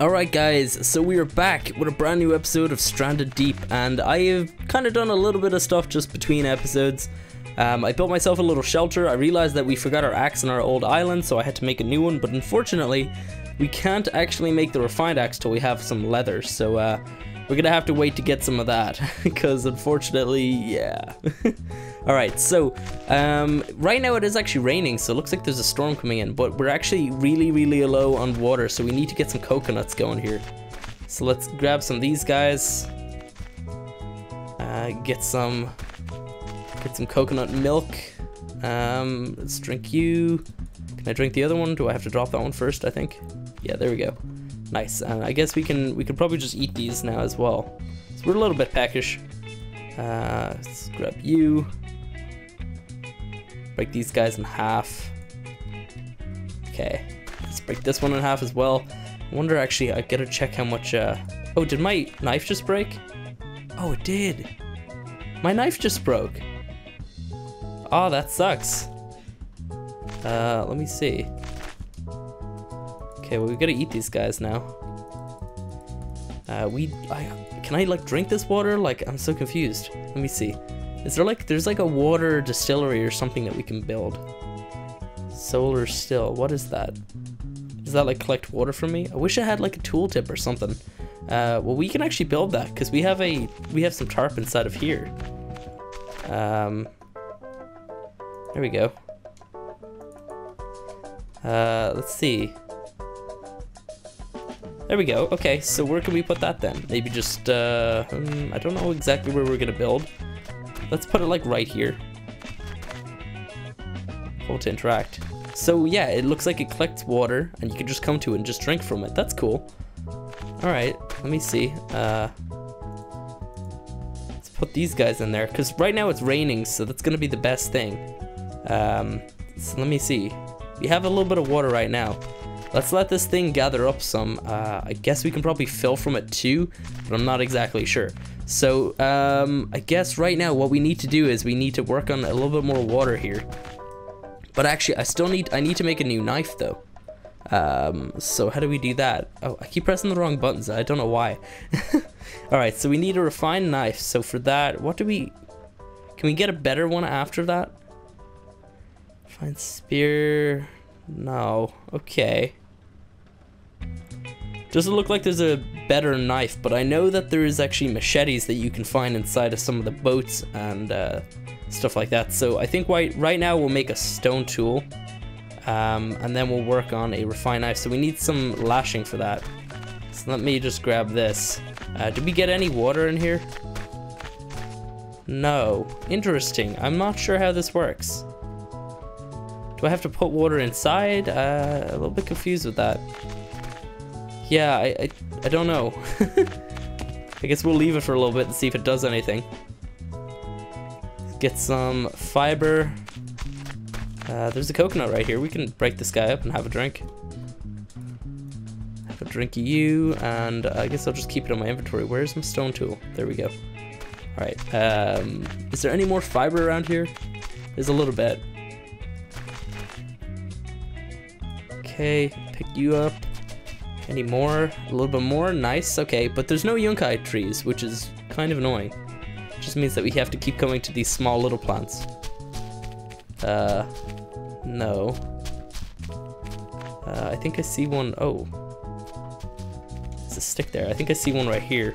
Alright guys, so we are back with a brand new episode of Stranded Deep and I have kind of done a little bit of stuff just between episodes. Um, I built myself a little shelter, I realized that we forgot our axe on our old island so I had to make a new one, but unfortunately we can't actually make the refined axe till we have some leather, so uh, we're gonna have to wait to get some of that because unfortunately, yeah. Alright, so um, right now it is actually raining, so it looks like there's a storm coming in, but we're actually really, really low on water, so we need to get some coconuts going here. So let's grab some of these guys. Uh, get some get some coconut milk. Um, let's drink you. Can I drink the other one? Do I have to drop that one first, I think? Yeah, there we go. Nice. And I guess we can we could probably just eat these now as well. So we're a little bit peckish. Uh, let's grab you. Break these guys in half. Okay, let's break this one in half as well. I wonder actually, I gotta check how much, uh... Oh, did my knife just break? Oh, it did. My knife just broke. Oh, that sucks. Uh, let me see. Okay, well, we gotta eat these guys now. Uh, we, I, can I like drink this water? Like, I'm so confused. Let me see. Is there like, there's like a water distillery or something that we can build. Solar still, what is that? Does that like collect water from me? I wish I had like a tooltip or something. Uh, well, we can actually build that because we have a, we have some tarp inside of here. Um, there we go. Uh, let's see. There we go. Okay, so where can we put that then? Maybe just, uh, um, I don't know exactly where we're gonna build. Let's put it like right here. Hold to interact. So yeah, it looks like it collects water and you can just come to it and just drink from it. That's cool. Alright, let me see. Uh, let's put these guys in there because right now it's raining, so that's gonna be the best thing. Um, so let me see. We have a little bit of water right now. Let's let this thing gather up some. Uh, I guess we can probably fill from it too, but I'm not exactly sure. So um, I guess right now what we need to do is we need to work on a little bit more water here. But actually, I still need I need to make a new knife though. Um, so how do we do that? Oh, I keep pressing the wrong buttons. I don't know why. All right, so we need a refined knife. So for that, what do we? Can we get a better one after that? Find spear. No. Okay. Doesn't look like there's a better knife, but I know that there is actually machetes that you can find inside of some of the boats and uh, stuff like that. So I think right, right now we'll make a stone tool um, and then we'll work on a refined knife. So we need some lashing for that. So let me just grab this. Uh, did we get any water in here? No. Interesting. I'm not sure how this works. Do I have to put water inside? Uh, a little bit confused with that. Yeah, I, I, I don't know. I guess we'll leave it for a little bit and see if it does anything. Get some fiber. Uh, there's a coconut right here. We can break this guy up and have a drink. Have a drink of you, and I guess I'll just keep it in my inventory. Where's my stone tool? There we go. Alright, um, is there any more fiber around here? There's a little bit. Okay, pick you up. Any more? A little bit more? Nice, okay. But there's no yunkai trees, which is kind of annoying. Just means that we have to keep coming to these small little plants. Uh, no. Uh, I think I see one. Oh. There's a stick there. I think I see one right here.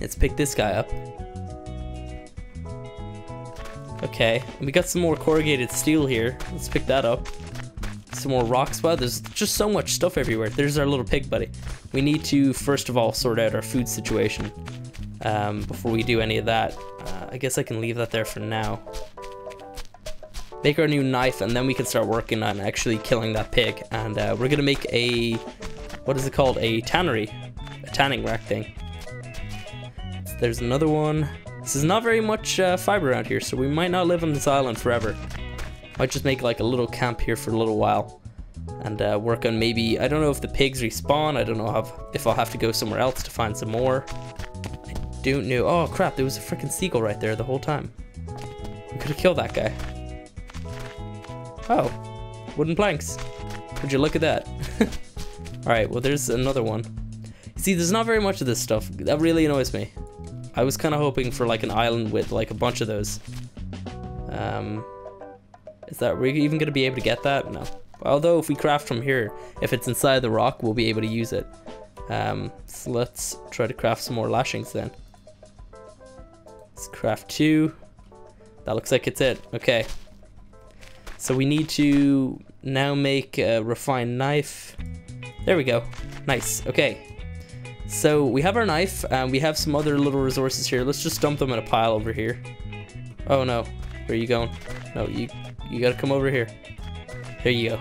Let's pick this guy up. Okay, we got some more corrugated steel here. Let's pick that up some more rocks. Wow, there's just so much stuff everywhere. There's our little pig buddy. We need to, first of all, sort out our food situation um, before we do any of that. Uh, I guess I can leave that there for now. Make our new knife, and then we can start working on actually killing that pig. And uh, we're going to make a, what is it called? A tannery. A tanning rack thing. There's another one. This is not very much uh, fiber around here, so we might not live on this island forever. Might just make like a little camp here for a little while and uh, work on maybe, I don't know if the pigs respawn, I don't know if I'll have to go somewhere else to find some more. I don't know. Oh crap, there was a freaking seagull right there the whole time. We could have killed that guy. Oh, wooden planks. Would you look at that? Alright, well there's another one. See, there's not very much of this stuff. That really annoys me. I was kind of hoping for like an island with like a bunch of those. Um, is that we even going to be able to get that? No. Although if we craft from here, if it's inside the rock, we'll be able to use it. Um, so let's try to craft some more lashings then. Let's craft two. That looks like it's it. Okay. So we need to now make a refined knife. There we go. Nice. Okay. So we have our knife, and we have some other little resources here. Let's just dump them in a pile over here. Oh no. Where are you going? No, you you gotta come over here. There you go.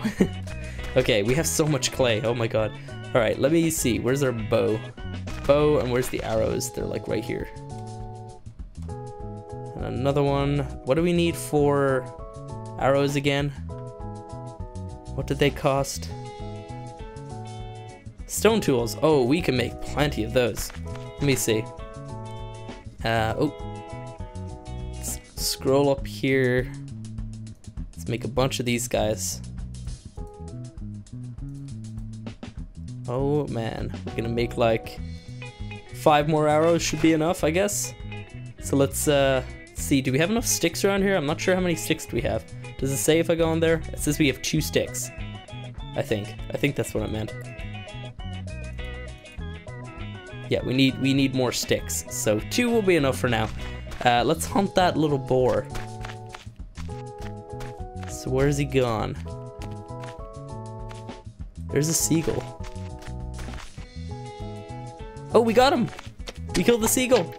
okay, we have so much clay. Oh my god. Alright, let me see. Where's our bow? Bow, and where's the arrows? They're like right here. And another one. What do we need for arrows again? What did they cost? Stone tools. Oh, we can make plenty of those. Let me see. Uh, oh. Scroll up here. Make a bunch of these guys. Oh man, we're gonna make like five more arrows should be enough, I guess. So let's uh, see, do we have enough sticks around here? I'm not sure how many sticks do we have. Does it say if I go in there? It says we have two sticks. I think. I think that's what it meant. Yeah, we need we need more sticks. So two will be enough for now. Uh, let's hunt that little boar. So where's he gone? There's a seagull. Oh, we got him! We killed the seagull!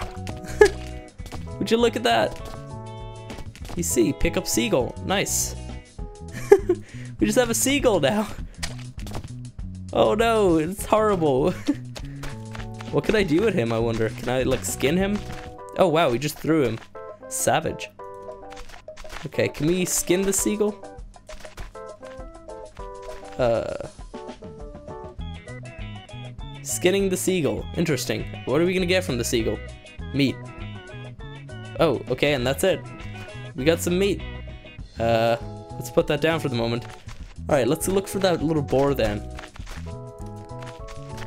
Would you look at that? You see, pick up seagull. Nice. we just have a seagull now. Oh no, it's horrible. What can I do with him, I wonder? Can I, like, skin him? Oh, wow, we just threw him. Savage. Okay, can we skin the seagull? Uh... Skinning the seagull. Interesting. What are we gonna get from the seagull? Meat. Oh, okay, and that's it. We got some meat. Uh, let's put that down for the moment. Alright, let's look for that little boar then.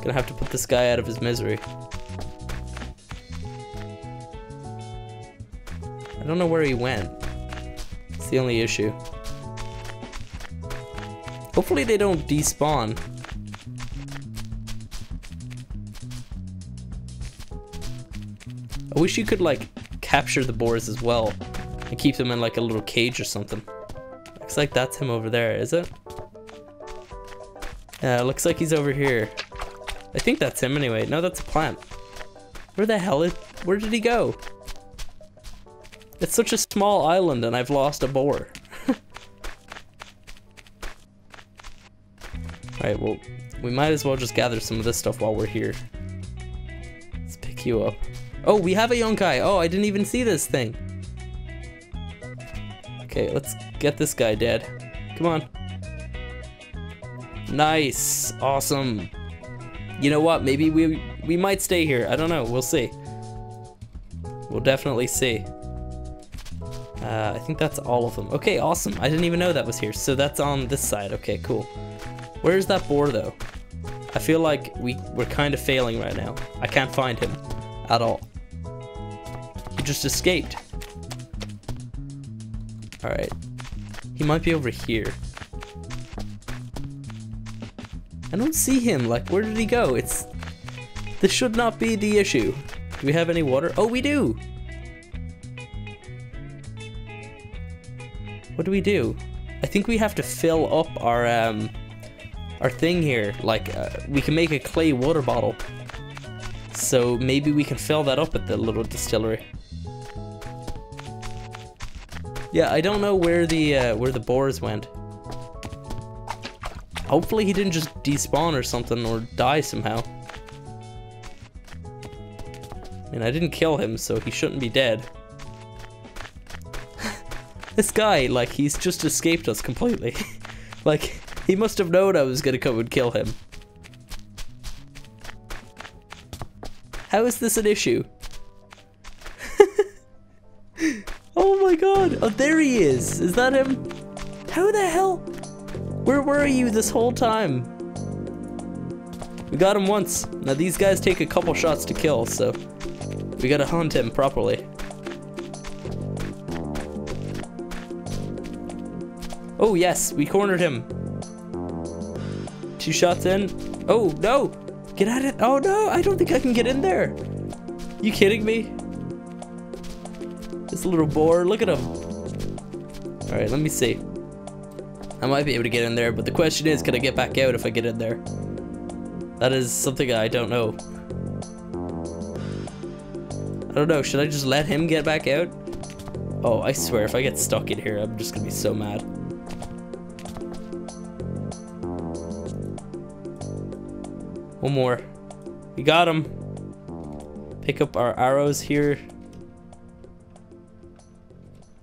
Gonna have to put this guy out of his misery. I don't know where he went. The only issue. Hopefully they don't despawn. I wish you could like capture the boars as well and keep them in like a little cage or something. Looks like that's him over there, is it? Yeah, looks like he's over here. I think that's him anyway. No, that's a plant. Where the hell is... Where did he go? It's such a small island and I've lost a boar. Alright, well, we might as well just gather some of this stuff while we're here. Let's pick you up. Oh, we have a yonkai! Oh, I didn't even see this thing. Okay, let's get this guy dead. Come on. Nice. Awesome you know what? Maybe we we might stay here. I don't know. We'll see. We'll definitely see. Uh, I think that's all of them. Okay, awesome. I didn't even know that was here. So that's on this side. Okay, cool. Where's that boar though? I feel like we, we're kind of failing right now. I can't find him at all. He just escaped. Alright. He might be over here. I don't see him. Like, where did he go? It's... This should not be the issue. Do we have any water? Oh, we do! What do we do? I think we have to fill up our, um... Our thing here. Like, uh, we can make a clay water bottle. So maybe we can fill that up at the little distillery. Yeah, I don't know where the uh, where the boars went. Hopefully he didn't just despawn or something or die somehow. I mean, I didn't kill him, so he shouldn't be dead. This guy, like, he's just escaped us completely. like, he must have known I was gonna come and kill him. How is this an issue? oh my god! Oh, there he is! Is that him? How the hell? Where were you this whole time? We got him once. Now these guys take a couple shots to kill, so we gotta hunt him properly. Oh yes, we cornered him. Two shots in. Oh no! Get at it! Oh no! I don't think I can get in there. You kidding me? This little boar. Look at him. All right, let me see. I might be able to get in there, but the question is, can I get back out if I get in there? That is something I don't know. I don't know, should I just let him get back out? Oh, I swear, if I get stuck in here, I'm just gonna be so mad. One more. We got him. Pick up our arrows here.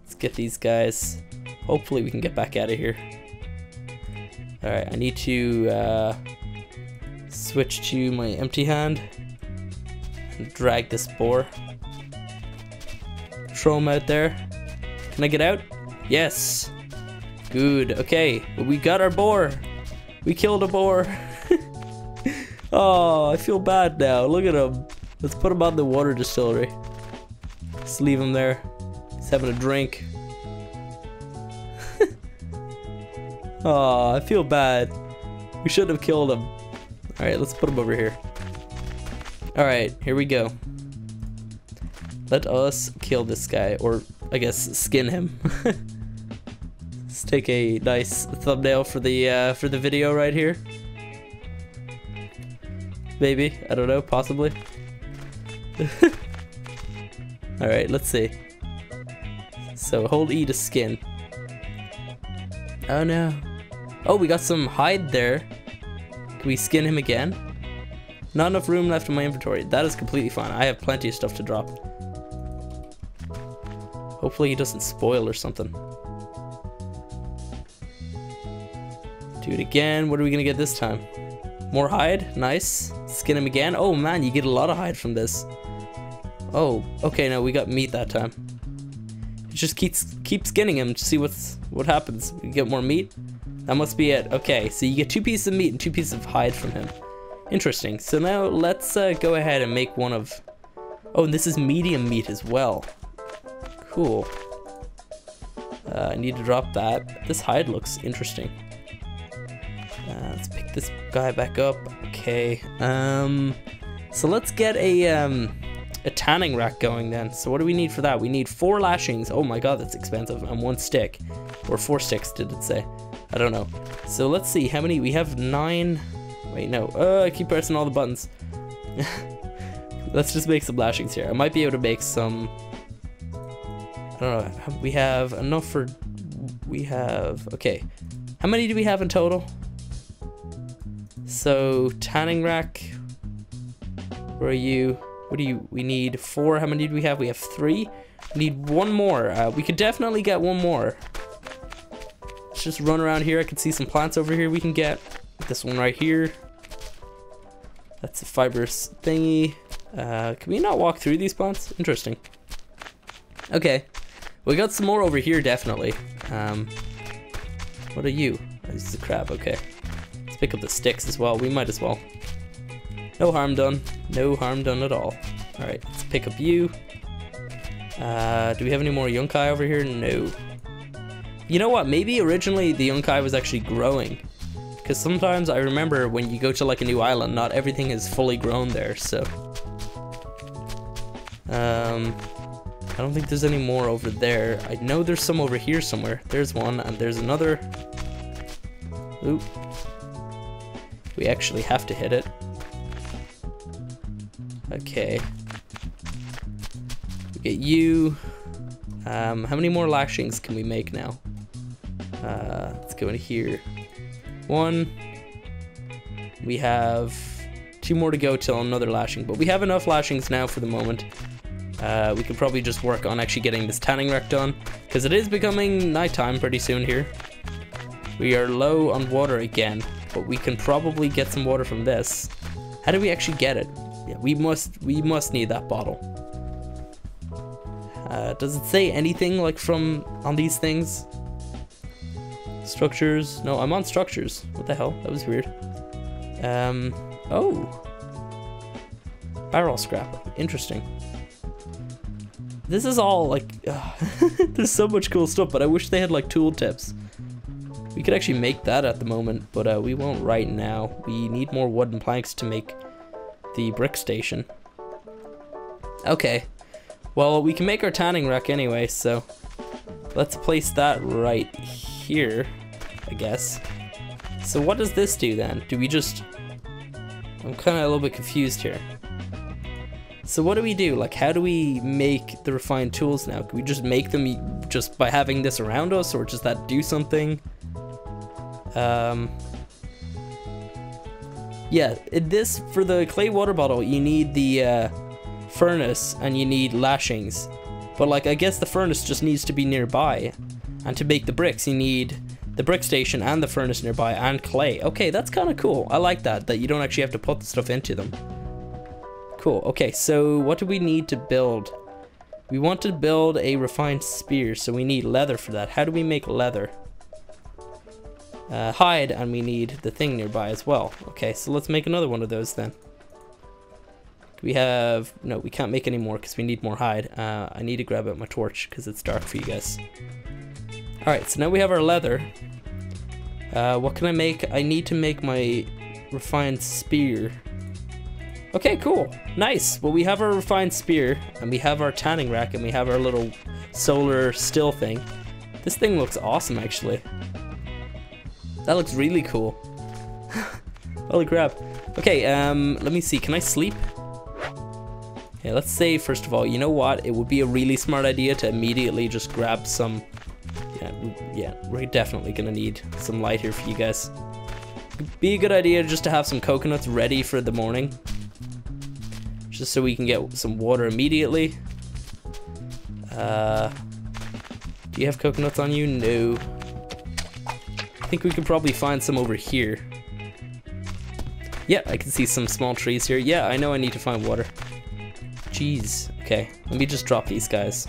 Let's get these guys. Hopefully we can get back out of here. Alright, I need to uh, switch to my empty hand and drag this boar. Throw him out there. Can I get out? Yes. Good. Okay, we got our boar. We killed a boar. oh, I feel bad now. Look at him. Let's put him on the water distillery. Just leave him there. He's having a drink. Oh, I feel bad. We shouldn't have killed him. Alright, let's put him over here. Alright, here we go. Let us kill this guy, or I guess skin him. let's take a nice thumbnail for the uh, for the video right here. Maybe, I don't know, possibly. Alright, let's see. So hold E to skin. Oh no. Oh, we got some hide there. Can we skin him again? Not enough room left in my inventory. That is completely fine. I have plenty of stuff to drop. Hopefully he doesn't spoil or something. Do it again. What are we going to get this time? More hide. Nice. Skin him again. Oh man, you get a lot of hide from this. Oh, okay, no, we got meat that time. Just keeps keep skinning him to see what's what happens. We get more meat. That must be it. Okay, so you get two pieces of meat and two pieces of hide from him. Interesting. So now let's uh, go ahead and make one of... Oh, and this is medium meat as well. Cool. Uh, I need to drop that. This hide looks interesting. This guy back up. Okay. Um, so let's get a um, a tanning rack going then. So what do we need for that? We need four lashings. Oh my god, that's expensive. And one stick. Or four sticks, did it say? I don't know. So let's see, how many? We have nine. Wait, no. Uh, I keep pressing all the buttons. let's just make some lashings here. I might be able to make some... I don't know. We have enough for... We have... Okay. How many do we have in total? So, tanning rack. Where are you? What do you... We need four. How many do we have? We have three. We need one more. Uh, we could definitely get one more. Let's just run around here. I can see some plants over here we can get. This one right here. That's a fibrous thingy. Uh, can we not walk through these plants? Interesting. Okay. We got some more over here, definitely. Um, what are you? This is a crab, okay. Pick up the sticks as well. We might as well. No harm done. No harm done at all. Alright, let's pick up you. Uh, do we have any more Yunkai over here? No. You know what? Maybe originally the Yunkai was actually growing. Because sometimes I remember when you go to like a new island, not everything is fully grown there, so. Um, I don't think there's any more over there. I know there's some over here somewhere. There's one, and there's another. Oop. We actually have to hit it. Okay. We get you. Um, how many more lashings can we make now? Uh, let's go in here. One. We have two more to go till another lashing, but we have enough lashings now for the moment. Uh, we could probably just work on actually getting this tanning rack done, because it is becoming nighttime pretty soon here. We are low on water again, but we can probably get some water from this. How do we actually get it? Yeah, we must we must need that bottle. Uh, does it say anything like from on these things? Structures. No, I'm on structures. What the hell? That was weird. Um, Oh. Barrel scrap. Interesting. This is all like, there's so much cool stuff, but I wish they had like tool tips. We could actually make that at the moment, but uh, we won't right now. We need more wooden planks to make the brick station. Okay, well we can make our tanning rack anyway, so let's place that right here, I guess. So what does this do then? Do we just... I'm kind of a little bit confused here. So what do we do? Like, how do we make the refined tools now? Can we just make them just by having this around us, or does that do something? Um, yeah, this, for the clay water bottle, you need the uh, furnace and you need lashings. But like, I guess the furnace just needs to be nearby. And to make the bricks, you need the brick station and the furnace nearby and clay. Okay, that's kind of cool. I like that, that you don't actually have to put the stuff into them. Cool. Okay, so what do we need to build? We want to build a refined spear, so we need leather for that. How do we make leather? Uh, hide, and we need the thing nearby as well. Okay, so let's make another one of those then. We have... No, we can't make any more because we need more hide. Uh, I need to grab out my torch because it's dark for you guys. Alright, so now we have our leather. Uh, what can I make? I need to make my refined spear. Okay, cool. Nice. Well, we have our refined spear, and we have our tanning rack, and we have our little solar still thing. This thing looks awesome, actually. That looks really cool. Holy crap. Okay, um, let me see. Can I sleep? Yeah, let's say, first of all, you know what? It would be a really smart idea to immediately just grab some... Yeah, yeah we're definitely gonna need some light here for you guys. be a good idea just to have some coconuts ready for the morning just so we can get some water immediately. Uh, do you have coconuts on you? No. I think we could probably find some over here. Yeah, I can see some small trees here. Yeah, I know I need to find water. Jeez. Okay, let me just drop these guys.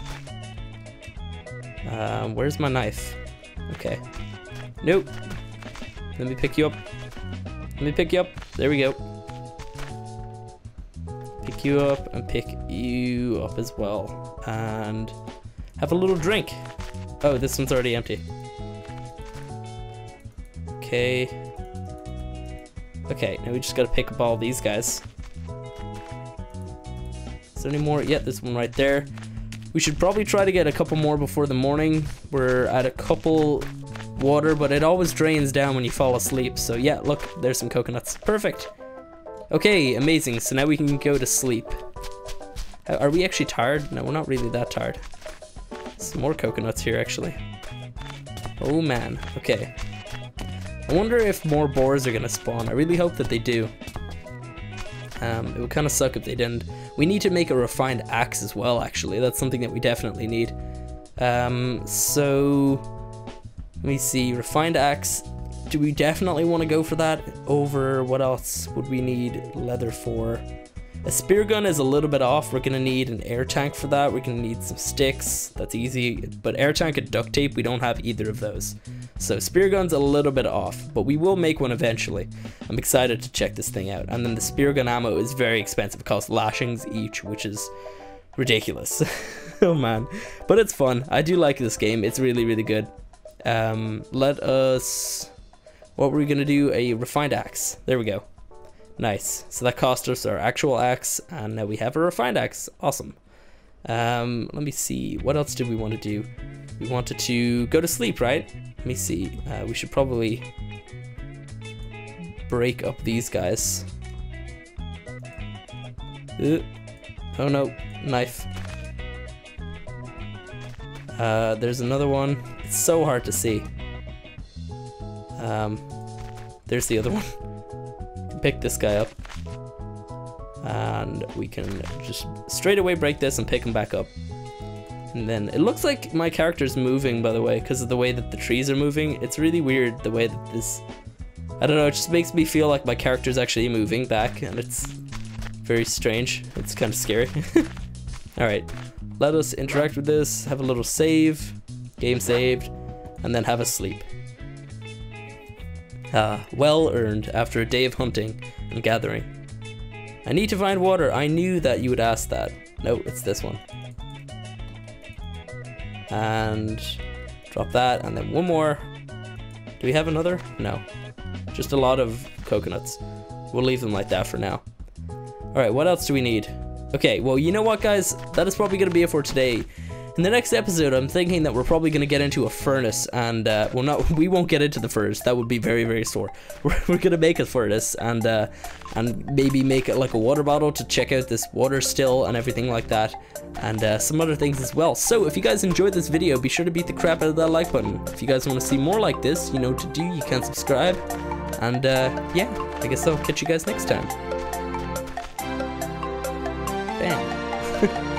Um, where's my knife? Okay. Nope. Let me pick you up. Let me pick you up. There we go pick you up and pick you up as well. And have a little drink. Oh, this one's already empty. Okay. Okay, now we just gotta pick up all these guys. Is there any more? Yeah, this one right there. We should probably try to get a couple more before the morning. We're at a couple water, but it always drains down when you fall asleep. So yeah, look, there's some coconuts. Perfect. Okay, amazing. So now we can go to sleep. Uh, are we actually tired? No, we're not really that tired. Some more coconuts here, actually. Oh, man. Okay. I wonder if more boars are to spawn. I really hope that they do. Um, it would kind of suck if they didn't. We need to make a refined axe as well, actually. That's something that we definitely need. Um, so, let me see. Refined axe do we definitely want to go for that over what else would we need leather for? A spear gun is a little bit off. We're going to need an air tank for that. We're going to need some sticks. That's easy. But air tank and duct tape, we don't have either of those. So spear gun's a little bit off, but we will make one eventually. I'm excited to check this thing out. And then the spear gun ammo is very expensive. It costs lashings each, which is ridiculous. oh man. But it's fun. I do like this game. It's really, really good. Um, let us what were we gonna do? A refined axe. There we go. Nice. So that cost us our actual axe, and now we have a refined axe. Awesome. Um, let me see. What else did we want to do? We wanted to go to sleep, right? Let me see. Uh, we should probably break up these guys. Oh no, knife. Uh, there's another one. It's so hard to see. Um, there's the other one. Pick this guy up. And we can just straight away break this and pick him back up. And then it looks like my character's moving, by the way, because of the way that the trees are moving. It's really weird the way that this... I don't know, it just makes me feel like my character's actually moving back, and it's very strange. It's kind of scary. Alright, let us interact with this, have a little save, game saved, and then have a sleep. Uh, well earned after a day of hunting and gathering. I need to find water. I knew that you would ask that. No, it's this one. And drop that, and then one more. Do we have another? No. Just a lot of coconuts. We'll leave them like that for now. Alright, what else do we need? Okay, well, you know what, guys? That is probably going to be it for today. In the next episode, I'm thinking that we're probably going to get into a furnace, and, uh, well, not, we won't get into the furnace. That would be very, very sore. We're, we're going to make a furnace, and, uh, and maybe make it like a water bottle to check out this water still and everything like that, and uh, some other things as well. So, if you guys enjoyed this video, be sure to beat the crap out of that like button. If you guys want to see more like this, you know to do. You can subscribe, and, uh, yeah, I guess I'll catch you guys next time. Bam.